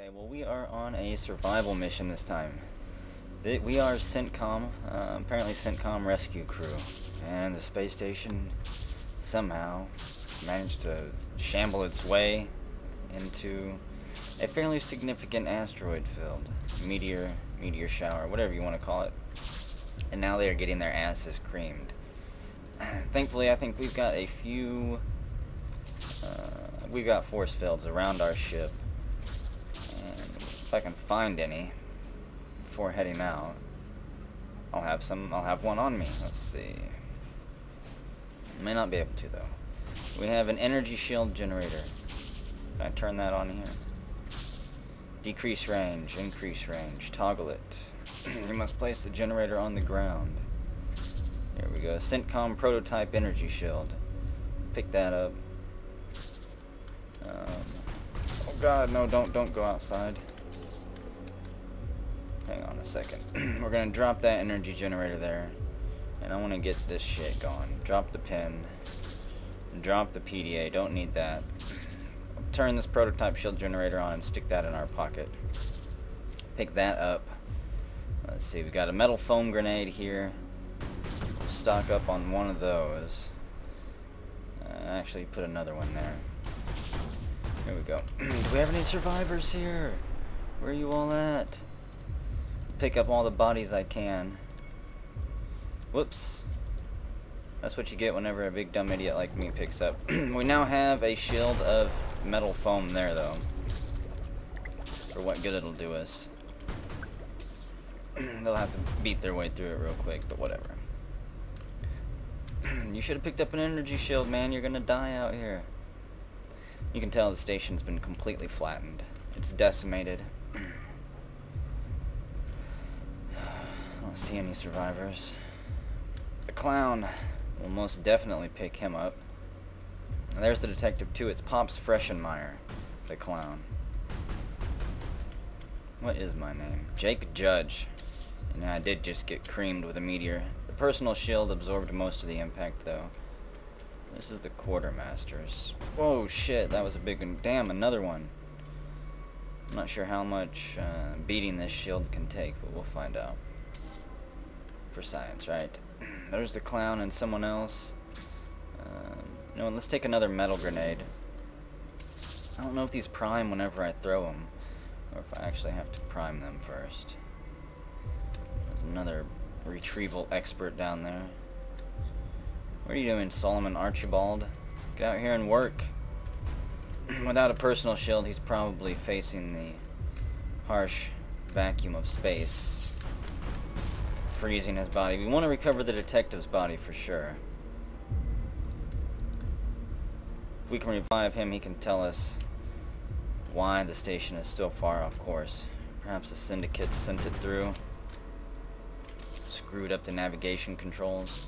Okay, well we are on a survival mission this time. We are CENTCOM, uh, apparently CENTCOM rescue crew, and the space station somehow managed to shamble its way into a fairly significant asteroid field, meteor, meteor shower, whatever you want to call it. And now they are getting their asses creamed. Thankfully, I think we've got a few, uh, we've got force fields around our ship. If I can find any before heading out, I'll have some, I'll have one on me. Let's see. May not be able to though. We have an energy shield generator. Can I turn that on here? Decrease range, increase range, toggle it. you must place the generator on the ground. Here we go. CENTCOM prototype energy shield. Pick that up. Um, oh god, no, don't don't go outside. Hang on a second. We're gonna drop that energy generator there. And I wanna get this shit going. Drop the pin. Drop the PDA. Don't need that. Turn this prototype shield generator on and stick that in our pocket. Pick that up. Let's see, we got a metal foam grenade here. Stock up on one of those. Uh, actually, put another one there. Here we go. Do we have any survivors here? Where are you all at? Pick up all the bodies I can. Whoops. That's what you get whenever a big dumb idiot like me picks up. we now have a shield of metal foam there, though. For what good it'll do us. They'll have to beat their way through it real quick, but whatever. you should have picked up an energy shield, man. You're gonna die out here. You can tell the station's been completely flattened. It's decimated. I don't see any survivors. The clown will most definitely pick him up. And there's the detective too. It's Pops Freshenmeyer, the clown. What is my name? Jake Judge. And I did just get creamed with a meteor. The personal shield absorbed most of the impact though. This is the quartermasters. Whoa, shit, that was a big one. Damn, another one. I'm not sure how much uh, beating this shield can take, but we'll find out. For science, right? There's the clown and someone else. Um, let's take another metal grenade. I don't know if these prime whenever I throw them, or if I actually have to prime them first. There's another retrieval expert down there. What are you doing, Solomon Archibald? Get out here and work. Without a personal shield, he's probably facing the harsh vacuum of space, freezing his body. We want to recover the detective's body for sure. If we can revive him, he can tell us why the station is so far off course. Perhaps the syndicate sent it through, screwed up the navigation controls.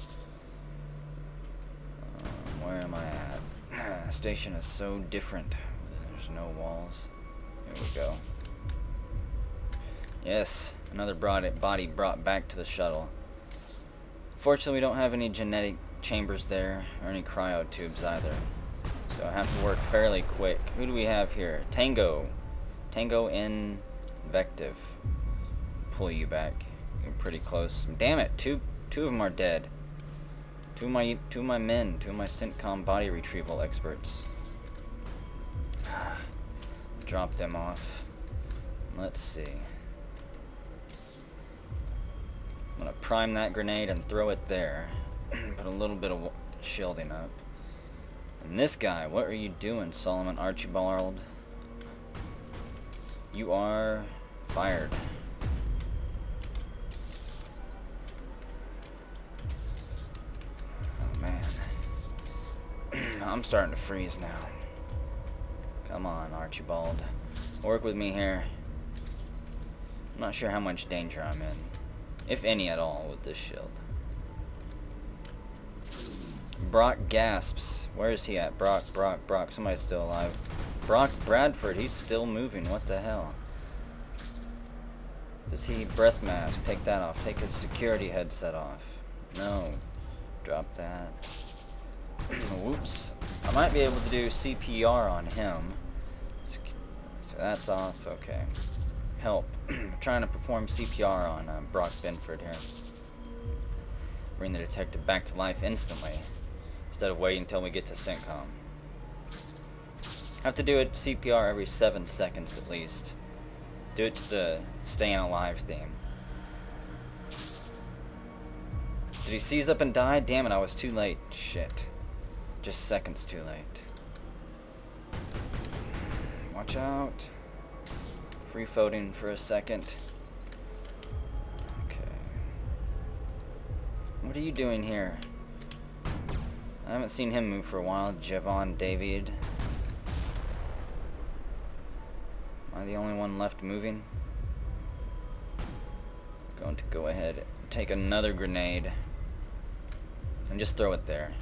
Um, where am I at? station is so different. There's no walls. Yes, another body brought back to the shuttle. Fortunately, we don't have any genetic chambers there, or any cryo tubes either. So I have to work fairly quick. Who do we have here? Tango. Tango Invective. Pull you back. You're pretty close. Damn it, two two of them are dead. Two of my two of my men, two of my CENTCOM body retrieval experts. Drop them off. Let's see. I'm gonna prime that grenade and throw it there. Put a little bit of shielding up. And this guy, what are you doing, Solomon Archibald? You are fired. Oh man. I'm starting to freeze now. Come on, Archibald. Work with me here. I'm not sure how much danger I'm in. If any at all with this shield. Brock gasps. Where is he at? Brock, Brock, Brock. Somebody's still alive. Brock Bradford, he's still moving. What the hell? Does he breath mask? Take that off. Take his security headset off. No. Drop that. Whoops. I might be able to do CPR on him. So that's off. Okay. Help. trying to perform CPR on uh, Brock Benford here. Bring the detective back to life instantly, instead of waiting until we get to CENTCOM. Have to do it CPR every seven seconds at least. Do it to the staying alive theme. Did he seize up and die? Damn it, I was too late. Shit. Just seconds too late. Watch out. Free floating for a second. Okay. What are you doing here? I haven't seen him move for a while. Javon David. Am I the only one left moving? I'm Going to go ahead and take another grenade. And just throw it there.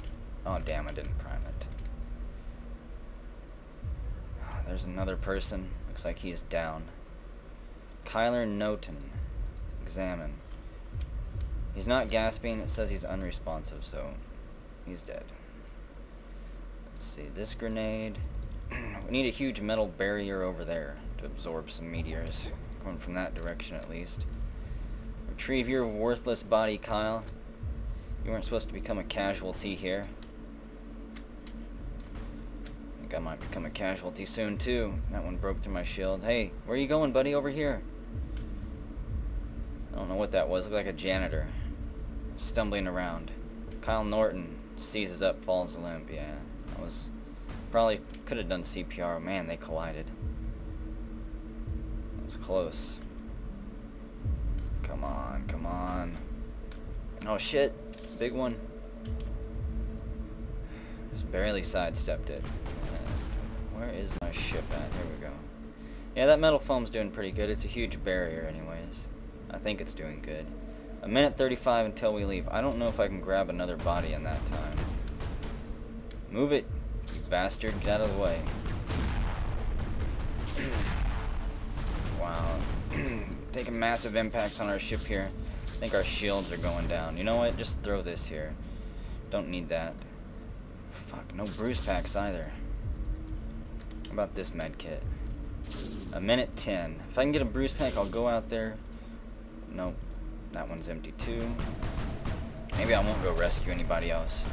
Oh damn, I didn't prime it. Oh, there's another person. Looks like he's down. Kyler Noten. Examine. He's not gasping. It says he's unresponsive, so he's dead. Let's see. This grenade. we need a huge metal barrier over there to absorb some meteors. Going from that direction at least. Retrieve your worthless body, Kyle. You weren't supposed to become a casualty here. I think I might become a casualty soon too. That one broke through my shield. Hey, where are you going, buddy? Over here. I don't know what that was. Looked like a janitor. Stumbling around. Kyle Norton seizes up, falls limp. Yeah, that was... Probably could have done CPR. Man, they collided. That was close. Come on, come on. Oh shit, big one. Just barely sidestepped it. Where is my ship at? Here we go. Yeah, that metal foam's doing pretty good. It's a huge barrier anyways. I think it's doing good. A minute 35 until we leave. I don't know if I can grab another body in that time. Move it, you bastard. Get out of the way. wow. Taking massive impacts on our ship here. I think our shields are going down. You know what? Just throw this here. Don't need that. Fuck, no bruise packs either. How about this med kit? A minute 10. If I can get a bruise pack, I'll go out there. Nope. That one's empty too. Maybe I won't go rescue anybody else.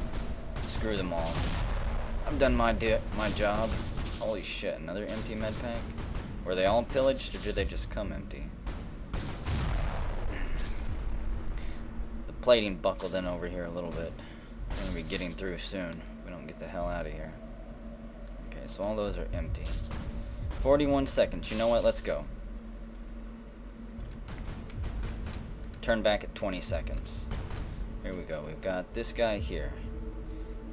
Screw them all. I've done my my job. Holy shit, another empty med pack? Were they all pillaged or did they just come empty? The plating buckled in over here a little bit. I'm gonna be getting through soon. We don't get the hell out of here. Okay, so all those are empty. 41 seconds. You know what? Let's go. Turn back at 20 seconds. Here we go. We've got this guy here.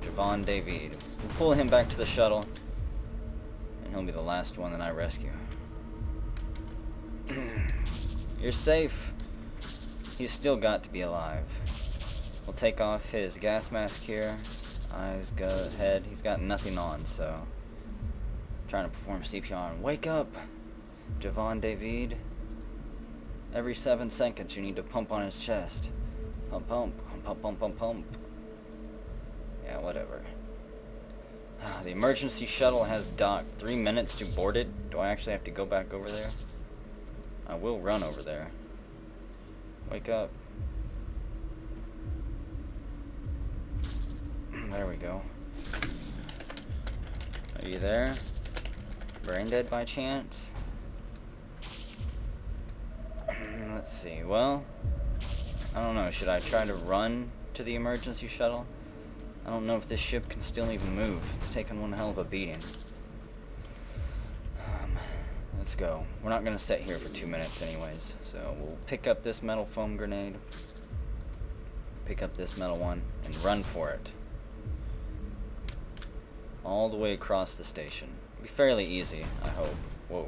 Javon David. We'll pull him back to the shuttle. And he'll be the last one that I rescue. You're safe. He's still got to be alive. We'll take off his gas mask here. Eyes, gut, head. He's got nothing on, so... Trying to perform CPR and wake up! Javon David. Every seven seconds you need to pump on his chest. Pump, pump, pump, pump, pump, pump. Yeah, whatever. Ah, the emergency shuttle has docked. Three minutes to board it. Do I actually have to go back over there? I will run over there. Wake up. there we go. Are you there? Brain dead by chance? Let's see. Well, I don't know. Should I try to run to the emergency shuttle? I don't know if this ship can still even move. It's taken one hell of a beating. Um, let's go. We're not going to sit here for two minutes anyways. So we'll pick up this metal foam grenade. Pick up this metal one and run for it. All the way across the station. It'll be fairly easy, I hope. Whoa.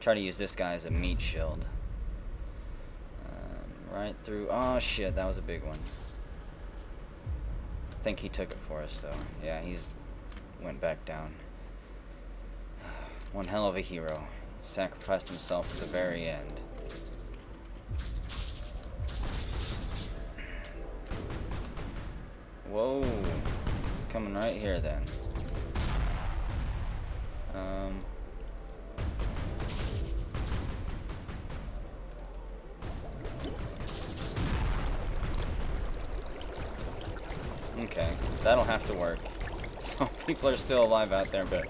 Try to use this guy as a meat shield. Right through... Oh shit, that was a big one. I think he took it for us though. Yeah, he's went back down. One hell of a hero. Sacrificed himself to the very end. Whoa. Coming right here then. Um, Okay, that'll have to work. So people are still alive out there, but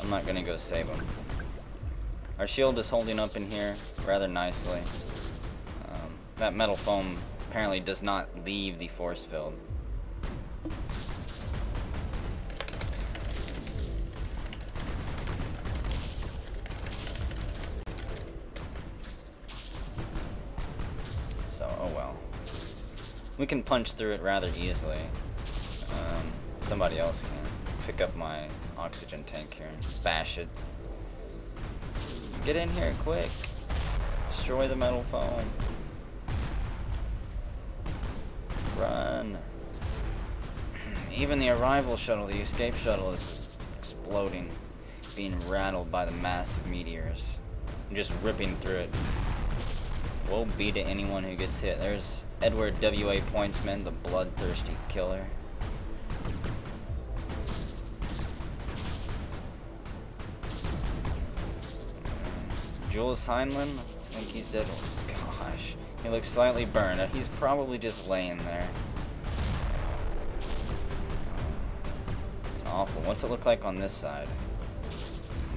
I'm not gonna go save them. Our shield is holding up in here rather nicely. Um, that metal foam apparently does not leave the force field. So, oh well. We can punch through it rather easily. Somebody else can. Pick up my oxygen tank here and bash it. Get in here, quick. Destroy the metal foam. Run. Even the arrival shuttle, the escape shuttle, is exploding. Being rattled by the massive meteors. Just ripping through it. Woe be to anyone who gets hit. There's Edward W.A. Pointsman, the bloodthirsty killer. Jules Heinlein? I think he's dead. Gosh. He looks slightly burned. He's probably just laying there. It's awful. What's it look like on this side?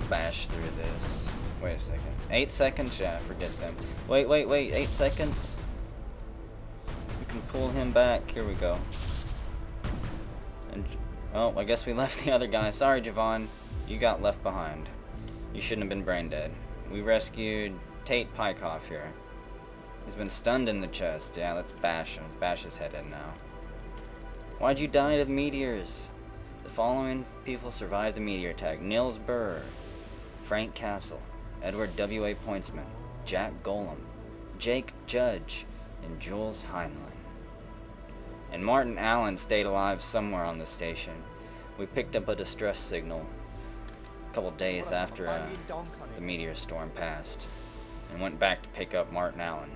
Bash through this. Wait a second. Eight seconds? Yeah, forget them. Wait, wait, wait. Eight seconds? We can pull him back. Here we go. And, oh, I guess we left the other guy. Sorry, Javon. You got left behind. You shouldn't have been brain dead. We rescued Tate Pykoff here. He's been stunned in the chest. Yeah, let's bash him. Let's bash his head in now. Why'd you die of meteors? The following people survived the meteor attack. Nils Burr, Frank Castle, Edward W.A. Pointsman, Jack Golem, Jake Judge, and Jules Heinlein. And Martin Allen stayed alive somewhere on the station. We picked up a distress signal a couple days after uh, the meteor storm passed and went back to pick up Martin Allen.